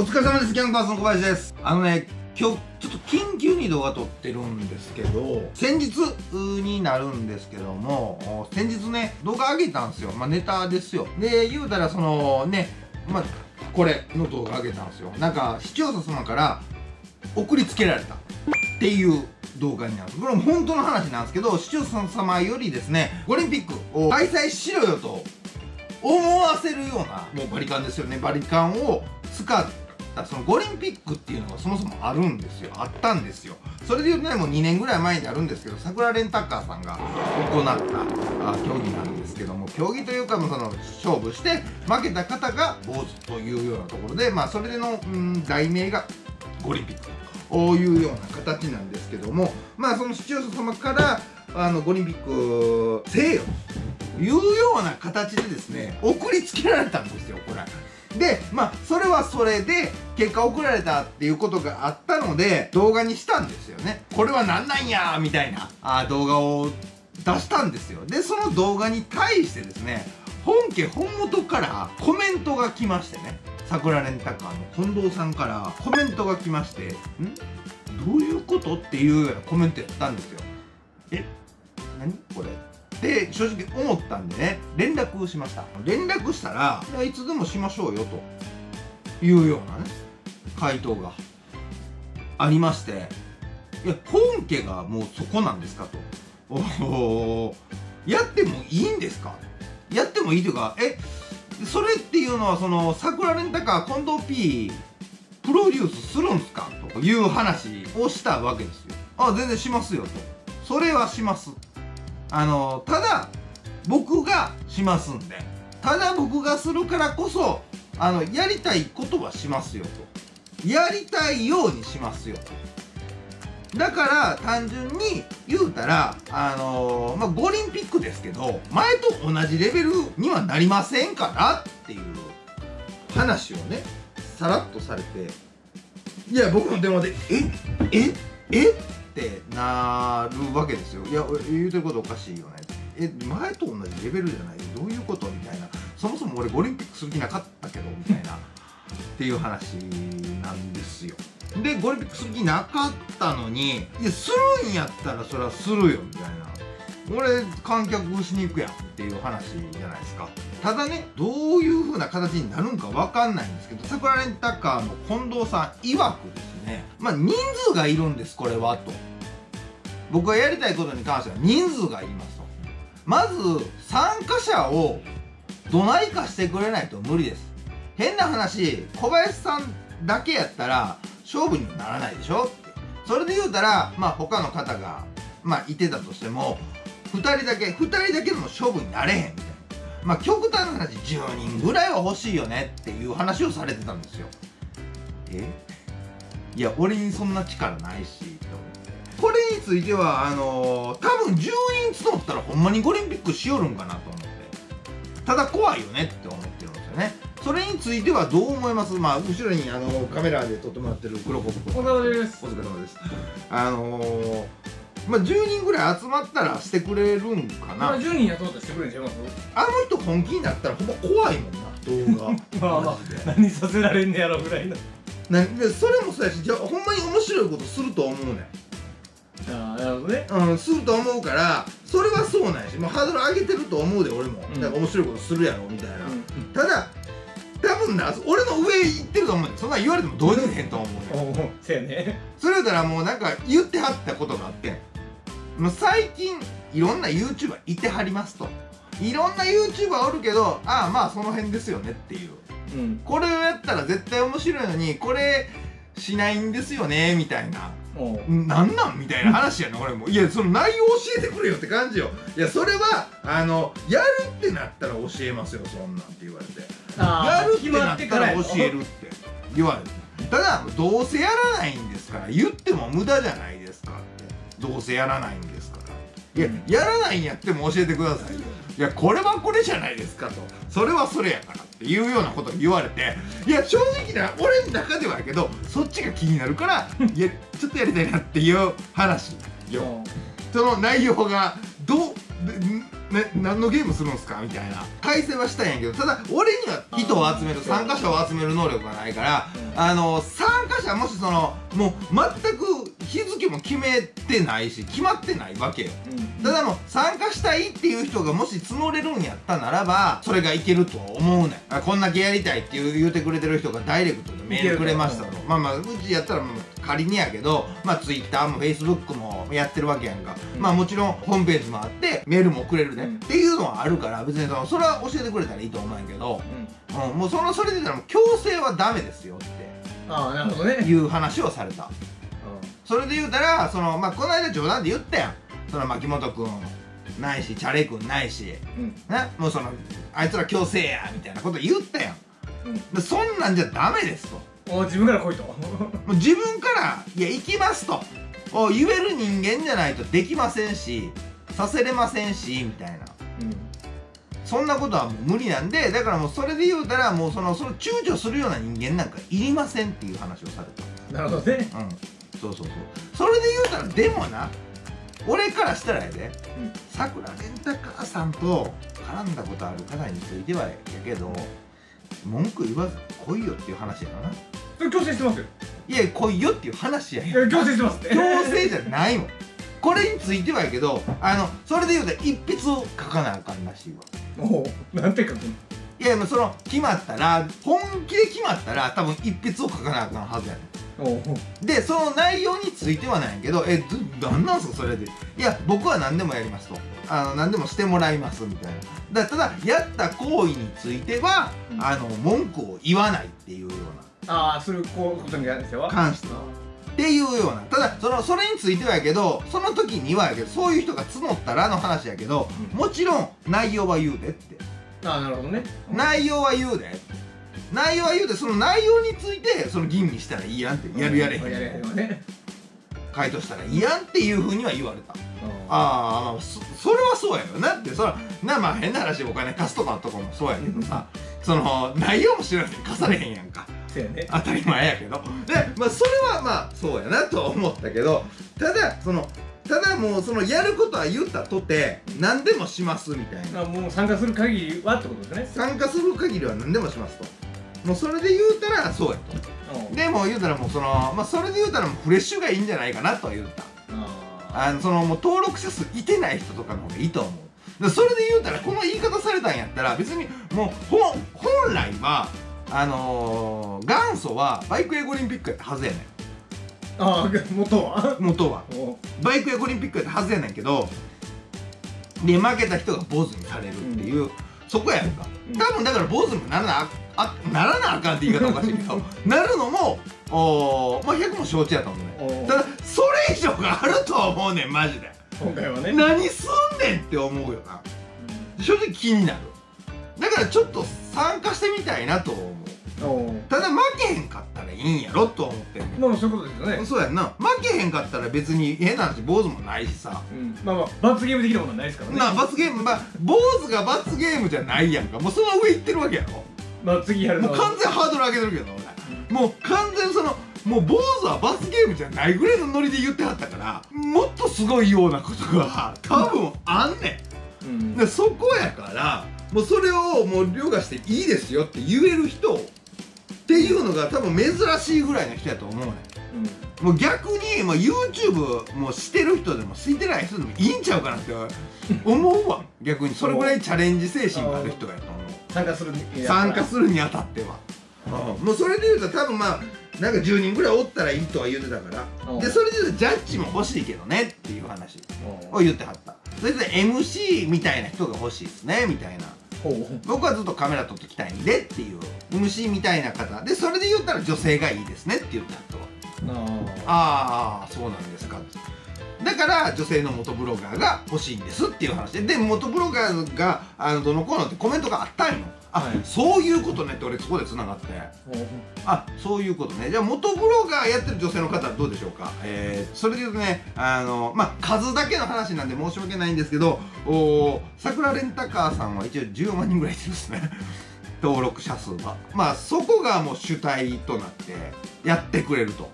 お疲れ様ですキャンパースの小林です。あのね今日ちょっと緊急に動画撮ってるんですけど先日になるんですけども先日ね動画上げたんですよ。まあネタですよ。で言うたらそのねまあこれの動画上げたんですよ。なんか視聴者様から送りつけられた。っていう動画になる。これも本当の話なんですけど視聴者様よりですねオリンピックを開催しろよと思わせるようなもうバリカンですよね。バリカンを使っその五輪ピックっていうのがそもそもあるんですよあったんですよそれで言うとねもう2年ぐらい前にあるんですけど桜レンタッカーさんが行ったあ競技なんですけども競技というかもその勝負して負けた方が坊主というようなところでまあそれでの、うん、題名が五輪ピックというような形なんですけどもまあその視聴者様からあの五輪ピックせえよというような形でですね送りつけられたんですよこれ。でまあそれはそれで結果送られたっていうことがあったので動画にしたんですよね。これは何なんやみたいな。あ動画を出したんですよ。でその動画に対してですね本家本元からコメントが来ましてね。桜レンタカーの近藤さんからコメントが来ましてん？どういうこと？っていうようなコメントやったんですよ。え何？これ。で正直思ったんでね連絡しました。連絡したらいいつでもしましょうよと。いうようなね回答がありまして。いや本家がもうそこなんですかと。おやってもいいんですか？やってもいいというかえそれっていうのはその桜レンタカー近藤 P プロデュースするんすか？という話をしたわけですよ。あ全然しますよと。それはします。あのただ僕がしますんで。ただ僕がするからこそあのやりたいことはしますよと。やりたいようにしますよと。だから単純に言うたらあのー、まあ五輪ピックですけど前と同じレベルにはなりませんからっていう話をねさらっとされて。いや僕の電話で「えええ？ってなるわけですよ。いや言うてることおかしいよね。え前と同じレベルじゃない？どういうこと？みたいな。そもそも俺オリンピックする気なかったけどみたいな。っていう話なんですよ。でオリンピックする気なかったのにいやするんやったらそれはするよみたいな。俺観客しに行くやんっていう話じゃないですか。ただねどういう風な形になるんか分かんないんですけど桜レンタカーの近藤さん曰くですね。まあ人数がいるんですこれはと。僕がやりたいことに関しては人数がいますと。まず参加者をどないかしてくれないと無理です。変な話小林さんだけやったら勝負にはならないでしょ？ってそれで言うたらまあ他の方がまあいてたとしても2人だけ2人だけでも勝負になれへんみたいな。まあ極端な話10人ぐらいは欲しいよねっていう話をされてたんですよ。え？いや俺にそんな力ないしって思って。これについてはあのー、多分10人集ったらほんまにオリンピックしよるんかなと思って。ただ怖いよねって思ってるんですよね。それについてはどう思います？まあ後ろにあのカメラで撮ってもらってる黒子お疲れ様です。お疲れ様です。あのー、まあ10人ぐらい集まったらしてくれるんかな、まあ、10人雇ったらしてくれるんちゃいます？あの人本気になったらほんま怖いもんな動画。まあまあ何させられんねやろぐらいのなでそれもそうやしじゃあほんまに面白いことすると思うねん。ああなるほどね。うんすると思うからそれはそうなんやしもうハードル上げてると思うで俺も、うん、だから面白いことするやろみたいな、うん、ただ多分な俺の上行ってると思うそんなん言われてもどうでもへんと思うねそうやね。それやったらもうなんか言ってはったことがあってもう最近いろんな YouTuber いてはりますと。いろんな YouTuber おるけどああまあその辺ですよねっていう、うん、これをやったら絶対面白いのにこれしないんですよねみたいな。なんなん？みたいな話やな俺も。いやその内容教えてくれよって感じよ。いやそれはあのやるってなったら教えますよそんなんって言われて。やるってなったら教えるって言われて。ただどうせやらないんですから言っても無駄じゃないですかって。どうせやらないんですいや、やらないんやっても教えてくださいよ。いやこれはこれじゃないですかと。それはそれやからっていうようなことを言われて。いや正直な俺の中ではやけどそっちが気になるから いやちょっとやりたいなっていう話よ。その内容がどうね、何のゲームするんすか？みたいな。改正はしたんやけどただ俺には人を集める参加者を集める能力がないからあの参加者もしそのもう全く日付も決めてないし決まってないわけよ。うん。ただもう参加したいっていう人がもし募れるんやったならばそれがいけるとは思うねん。あこんだけやりたいって言う言うてくれてる人がダイレクトでメールくれましたと。まあまあうちやったらもう仮にやけどまあ Twitter も Facebook もやってるわけやんか、うんまあもちろんホームページもあってメールも送れるね、うん。っていうのはあるから別にそのそれは教えてくれたらいいと思うんやけど、うん。うん、もうそのそれで言ったら強制はダメですよって。ああなるほどね。いう話をされた。それで言うたらそのまあこの間冗談で言ったやん。その牧本君ないしチャレ君ないし。うん。ねもうそのあいつら強制やみたいなこと言ったやん。うん。でそんなんじゃダメですと。お自分から来いと。も う自分から「いや行きます」と。お言える人間じゃないとできませんしさせれませんしみたいな。そんなことはもう無理なんでだからもうそれで言うたらもうそのその躊躇するような人間なんかいりませんっていう話をされたなるほどね。うん。そうそうそう。それで言うたらでもな俺からしたらやでうん。さくらレンタカーさんと絡んだことある方についてはやけど文句言わず来いよっていう話やな。強制してますよ。いや来いよっていう話やいや強制してます。強制じゃないもん。これについてはやけどあのそれで言うたら一筆書かなあかんらしいわ。おうなんて書くの？いやもうその決まったら本気で決まったら多分一筆を書かなあかんはずやねん。でその内容についてはなんやけどえどなんなんすかそれで。いや僕は何でもやりますとあの何でもしてもらいますみたいな。だただやった行為については、うん。あの文句を言わないっていうようああするこうことに関してはしてはっていうような。ただそのそれについてはやけどその時にはやけどそういう人が募ったらの話やけど、うん。もちろん内容は言うでって。ああなるほどね。内容は言うで内容は言うでその内容についてその吟味したらいいやんってやるやれへん。やれへん回答したらいいやんっていうふうには言われた。あああまあそそれはそうやよなってそらなまあ変な話お金貸すとかとかもそうやけどさその内容も知らなくて貸されへんやんか。そうやね。当たり前やけど。でまあそれはまあそうやなとは思ったけどただそのただもうそのやることは言ったとて何でもしますみたいな。あもう参加する限りはってことですね。参加する限りは何でもしますと。もうそれで言うたらそうやと。うん。でも言うたらもうそのまあそれで言うたらもうフレッシュがいいんじゃないかなとは言ったああのそのもう登録者数いてない人とかの方がいいと思う。でそれで言うたらこの言い方されたんやったら別にもう本本来はあのー元祖はバイクエゴリンピックやったはずやねん。ああ元は？元は。おバイクエゴリンピックやったはずやねんけどで負けた人が坊主にされるっていう、そこやんか。うん。多分だから坊主にもならなああならなあかんって言い方おかしいけど なるのもおーまあ100も承知やと思うねおただそれ以上があるとは思うねんマジで。今回はね。何すんねんって思うよな。正直気になる。だからちょっと参加してみたいなと思う。ただ負けへんかったらいいんやろと思ってんねまあそういうことですよね。んそうやんな。負けへんかったら別に変な話坊主もないしさ。うん。まあまあ罰ゲーム的なものはないですからね。なあ罰ゲームまあ坊主が罰ゲームじゃないやんか。もうその上行ってるわけやろまあ次やるのは。もう完全ハードル上げてるけど。俺もう完全そのもう坊主は罰ゲームじゃないぐらいのノリで言ってはったからもっとすごいようなことが多分あんねん。うん。でそこやからもうそれをもう凌駕していいですよって言える人っていうのが多分珍しいぐらいの人やと思うねん。もう逆に、まあ、YouTube もしてる人でもしてない人でもいいんちゃうかなって思うわ。逆に。それぐらいチャレンジ精神がある人やと思う。参加するに参加するにあたっては、うん。もうそれで言うと多分まあなんか10人ぐらいおったらいいとは言ってたから。うん。でそれで言うとジャッジも欲しいけどねっていう話おを言ってはった。それで MC みたいな人が欲しいですねみたいな僕はずっとカメラ撮ってきたいんでっていう MC みたいな方。でそれで言ったら女性がいいですねって言ったわあああそうなんですか。だから女性の元ブロガーが欲しいんですっていう話。でで元ブロガーがあのどのコーナーってコメントがあったんよあ、はい。そういうことねって俺そこでつながって。あほうあそういうことね。じゃあ元ブロガーやってる女性の方はどうでしょうか？えー、それで言うとねあのまあ数だけの話なんで申し訳ないんですけどお桜レンタカーさんは一応14万人ぐらいいてるんですね。登録者数がまあそこがもう主体となってやってくれると。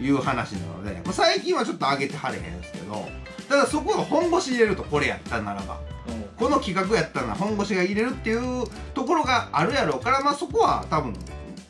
いう話なので、まあ、最近はちょっと上げてはれへんですけどどただそこが本腰入れるとこれやったならばこの企画やったら本腰が入れるっていうところがあるやろうからまあそこは多分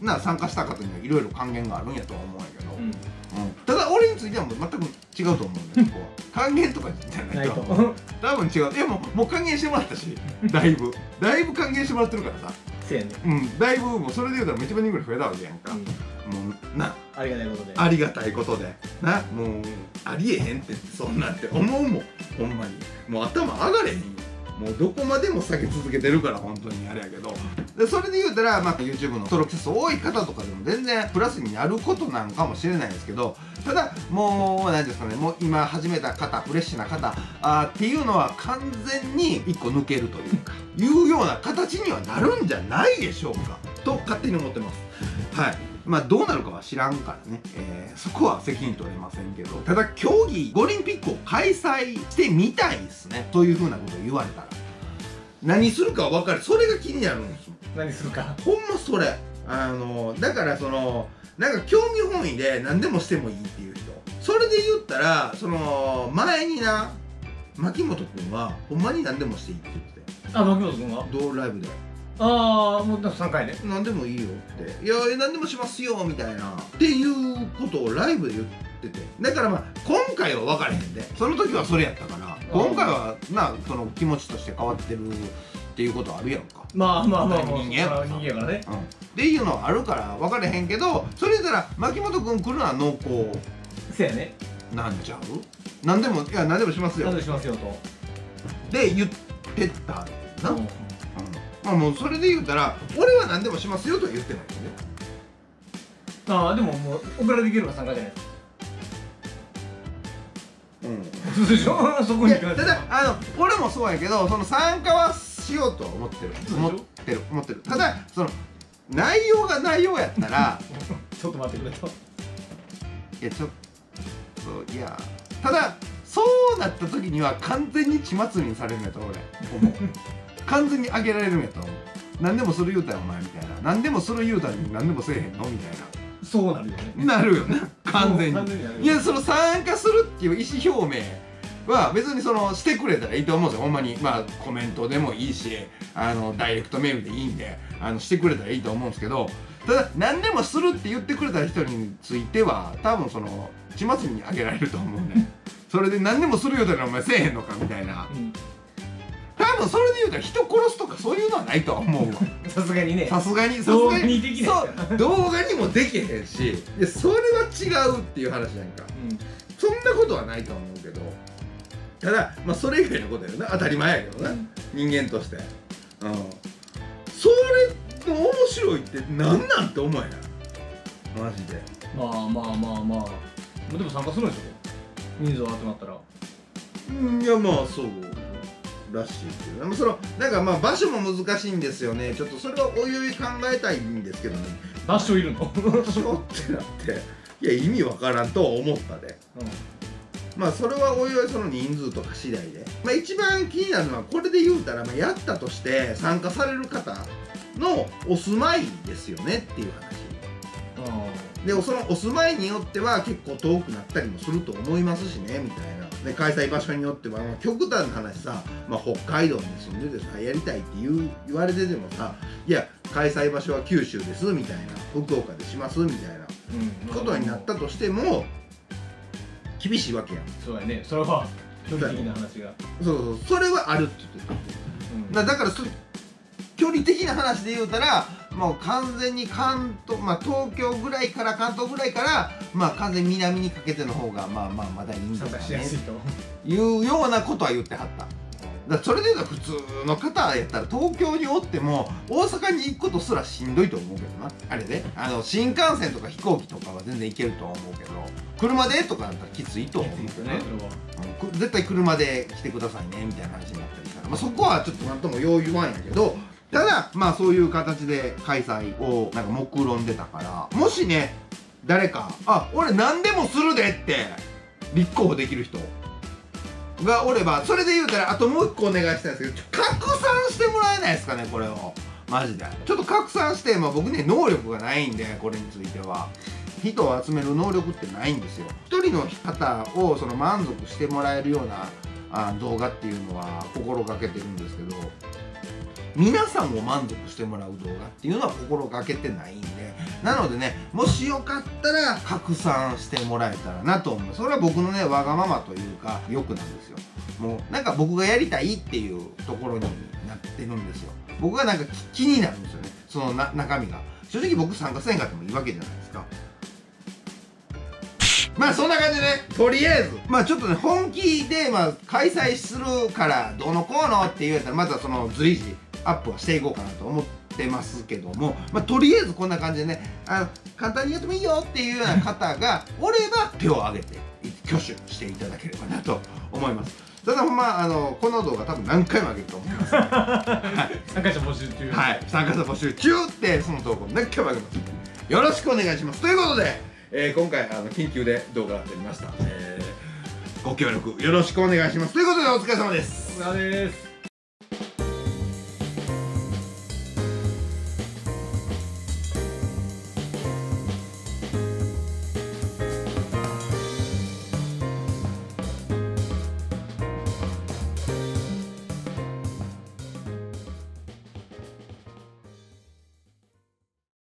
な参加した方にはいろいろ還元があるんやとは思うんやけど、うん。うん。ただ俺についてはもう全く違うと思うんだこは還元とかじゃなないいとと多分違ういやもうもう還元してもらったしだいぶ。だいぶ還元してもらってるからさ。せやね。うん。だいぶもうそれで言うたらめちゃめちゃ人ぐらい増えたわけやんか、うん。もうな。ありがたいことで。ありがたいことで。な。もうありえへんってそんなんって思うもん。ほんまに。もう頭上がれへんよもうどこまでも下げ続けてるから本当にあれやけど。でそれで言うたら、まあ、YouTube の登録者数多い方とかでも全然プラスになることなんかもしれないですけどただもう何ですかねもう今始めた方フレッシュな方あっていうのは完全に一個抜けるというか いうような形にはなるんじゃないでしょうか。と勝手に思ってます。はい。まあどうなるかは知らんからね、えーそこは責任取れませんけど。ただ競技オリンピックを開催してみたいですね。というふうなことを言われたら。何するかは分かる。それが気になるんですもん何するか？ほんまそれ。あのだからそのなんか興味本位で何でもしてもいいっていう人。それで言ったらその前にな牧本君はほんまに何でもしていいって言ってたよ。あ牧本君は？同ライブでああもう3回ね。何でもいいよって「いや何でもしますよ」みたいな。っていうことをライブで言ってて。だからまあ今回は分からへんで。その時はそれやったから。今回はなその気持ちとして変わってるっていうことはあるやんか。まあまあまあまあ。人間やか。らさ人間やからね。うん。っていうのはあるから分かれへんけどそれ言ったら牧本君来るのは濃厚。せやね。なんちゃう？何でもいや何でもしますよ。何でしますよと。で言ってたな、ううんんまあもうそれで言うたら俺は何でもしますよとは言ってないよね。ああでももう送られてきるから参加じゃない。ですかうん。でしょ？そこいやに関してただあの俺もそうやけどその参加はしようとは思ってる。思ってる。思ってる。ただその内容が内容やったら ちょっと待ってくれと。いやちょっといやただそうなった時には完全に血祭りにされるんやと俺思う 完全にあげられるんやと。思う何でもする言うたよお前みたいな。何でもする言うたのに何でもせえへんのみたいそうなるよね。ななるよな。完全に。いやその参加するっていう意思表明は別にそのしてくれたらいいと思うんですよ。ほんまに。まあコメントでもいいしあのダイレクトメールでいいんであのしてくれたらいいと思うんですけどただ何でもするって言ってくれた人については多分その血祭りにあげられると思うね。それで何でもするようだらお前せえへんのかみたいな。うん多分それで言うたら人殺すとかそういうのはないとは思うわ。さすがにね。さすがにさす動がに。画にできないそう。動画にもできへんしいやそれは違うっていう話なんか。うん。そんなことはないとは思うけど。ただまあそれ以外のことやな。当たり前やけどな、人間として。うん。それの面白いって何なんて思えないマジで。まあまあまあまあ。でも参加するんでしょ？人数が集まったら。うんいやまあそうらしいけどまあそのなんかまあ場所も難しいんですよね。ちょっとそれはおいおい考えたいんですけどね。場所いるの？場所ってなっていや意味わからんとは思ったで。まあそれはおいおいその人数とか次第で、まあ、一番気になるのはこれで言うたら、まあ、やったとして参加される方のお住まいですよねっていう話。でそのお住まいによっては結構遠くなったりもすると思いますしねみたいなで開催場所によっては、まあ極端な話さ、まあ、北海道に住んでてさやりたいって言う言われててもさいや開催場所は九州ですみたいな福岡でしますみたいなうんことになったとしても厳しいわけやん。そうやね。それは距離的な話が。そうそうそれはあるって言ってた。だだからそ距離的な話で言うたらもう完全に関東、まあ、東京ぐらいから関東ぐらいから、まあ、完全に南にかけての方がまあまあまだいいんです参かねいと。いうようなことは言ってはった。だそれで言うと普通の方やったら東京におっても大阪に行くことすらしんどいと思うけどな。あれね。あの新幹線とか飛行機とかは全然行けるとは思うけど車でとかだったらきついと思うけどね絶対車で来てくださいねみたいな話になったりしたら、まあ、そこはちょっとなんともよう言わんやけどただまあそういう形で開催をなんか目論んでたからもしね誰か「あ俺何でもするで」って立候補できる人がおればそれで言うたらあともう一個お願いしたいんですけど拡散してもらえないですかねこれを。マジで。ちょっと拡散して、まあ、僕ね能力がないんでこれについては。人を集める能力ってないんですよ。一人の方をその満足してもらえるようなあ動画っていうのは心がけてるんですけど。皆さんを満足してもらう動画っていうのは心がけてないんでなのでねもしよかったら拡散してもらえたらなと思う。それは僕のねわがままというか欲なんですよ。もうなんか僕がやりたいっていうところになってるんですよ。僕がなんか気になるんですよね。そのな中身が。正直僕参加せんかってもいいわけじゃないですか。まあそんな感じでねとりあえずまあちょっとね本気でまあ開催するからどうのこうのって言われたらまたその随時アップはしていこうかなと思ってますけども、まあ、とりあえずこんな感じでねあの簡単にやってもいいよっていうような方がおれば手を挙げて挙手していただければなと思います。ただほんまあのこの動画多分何回も上げると思います。はい。参加者募集中。はい、参加者募集中ってその投稿何回もあげますよろしくお願いします。ということで、えー今回あの緊急で動画が撮りました、えーご協力よろしくお願いします。ということでお疲れ様です。さすがです